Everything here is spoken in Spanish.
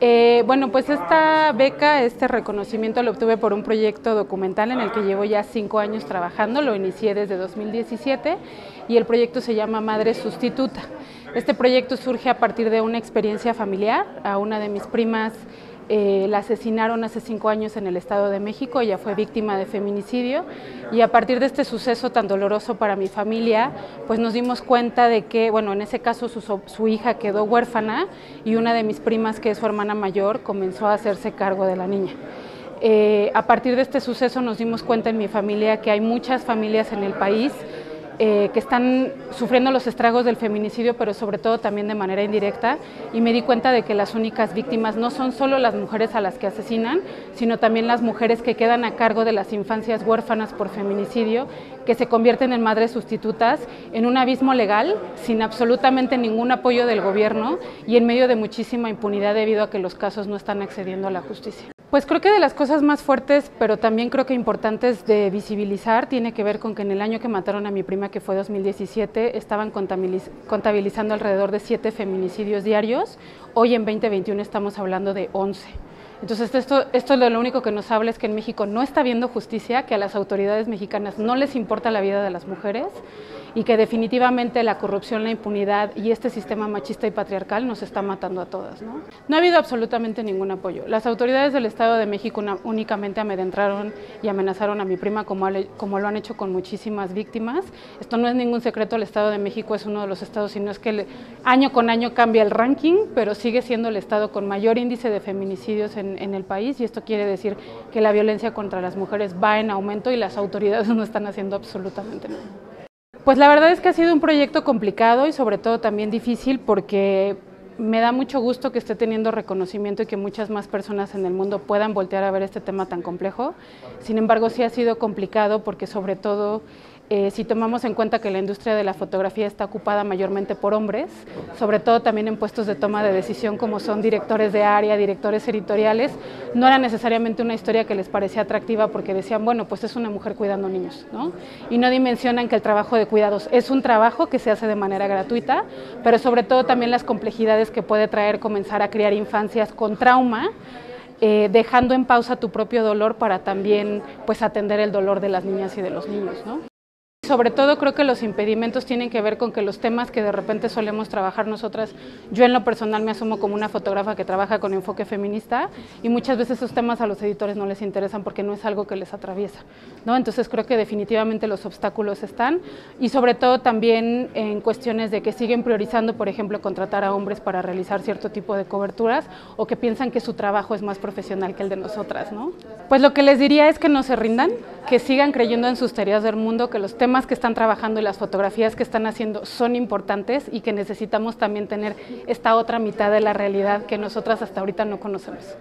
Eh, bueno, pues esta beca, este reconocimiento lo obtuve por un proyecto documental en el que llevo ya cinco años trabajando, lo inicié desde 2017 y el proyecto se llama Madre Sustituta. Este proyecto surge a partir de una experiencia familiar, a una de mis primas eh, la asesinaron hace cinco años en el Estado de México, ella fue víctima de feminicidio y a partir de este suceso tan doloroso para mi familia, pues nos dimos cuenta de que, bueno, en ese caso su, hija quedó huérfana y una de mis primas, que es su hermana mayor, comenzó a hacerse cargo de la niña. Eh, a partir de este suceso nos dimos cuenta en mi familia que hay muchas familias en el país eh, que están sufriendo los estragos del feminicidio, pero sobre todo también de manera indirecta, y me di cuenta de que las únicas víctimas no son solo las mujeres a las que asesinan, sino también las mujeres que quedan a cargo de las infancias huérfanas por feminicidio, que se convierten en madres sustitutas, en un abismo legal, sin absolutamente ningún apoyo del gobierno y en medio de muchísima impunidad debido a que los casos no están accediendo a la justicia. Pues creo que de las cosas más fuertes, pero también creo que importantes de visibilizar, tiene que ver con que en el año que mataron a mi prima, que fue 2017, estaban contabilizando alrededor de 7 feminicidios diarios. Hoy en 2021 estamos hablando de 11. Entonces esto, esto es lo único que nos habla es que en México no está habiendo justicia, que a las autoridades mexicanas no les importa la vida de las mujeres y que definitivamente la corrupción, la impunidad y este sistema machista y patriarcal nos está matando a todas. No, ha habido absolutamente ningún apoyo. Las autoridades del Estado de México únicamente amedrentaron y amenazaron a mi prima como, lo han hecho con muchísimas víctimas. Esto no es ningún secreto, el Estado de México es uno de los estados, sino es que año con año cambia el ranking, pero sigue siendo el estado con mayor índice de feminicidios en, el país y esto quiere decir que la violencia contra las mujeres va en aumento y las autoridades no están haciendo absolutamente nada. Pues la verdad es que ha sido un proyecto complicado y sobre todo también difícil porque me da mucho gusto que esté teniendo reconocimiento y que muchas más personas en el mundo puedan voltear a ver este tema tan complejo. Sin embargo, sí ha sido complicado porque sobre todo eh, si tomamos en cuenta que la industria de la fotografía está ocupada mayormente por hombres, sobre todo también en puestos de toma de decisión como son directores de área, directores editoriales, no era necesariamente una historia que les parecía atractiva porque decían, bueno, pues es una mujer cuidando niños, ¿no? Y no dimensionan que el trabajo de cuidados es un trabajo que se hace de manera gratuita, pero sobre todo también las complejidades que puede traer comenzar a criar infancias con trauma, eh, dejando en pausa tu propio dolor para también pues atender el dolor de las niñas y de los niños, ¿no? Sobre todo creo que los impedimentos tienen que ver con que los temas que de repente solemos trabajar nosotras, yo en lo personal me asumo como una fotógrafa que trabaja con enfoque feminista y muchas veces esos temas a los editores no les interesan porque no es algo que les atraviesa. ¿no? Entonces creo que definitivamente los obstáculos están y sobre todo también en cuestiones de que siguen priorizando, por ejemplo, contratar a hombres para realizar cierto tipo de coberturas o que piensan que su trabajo es más profesional que el de nosotras. ¿no? Pues lo que les diría es que no se rindan, que sigan creyendo en sus teorías del mundo, que los que están trabajando y las fotografías que están haciendo son importantes y que necesitamos también tener esta otra mitad de la realidad que nosotras hasta ahorita no conocemos.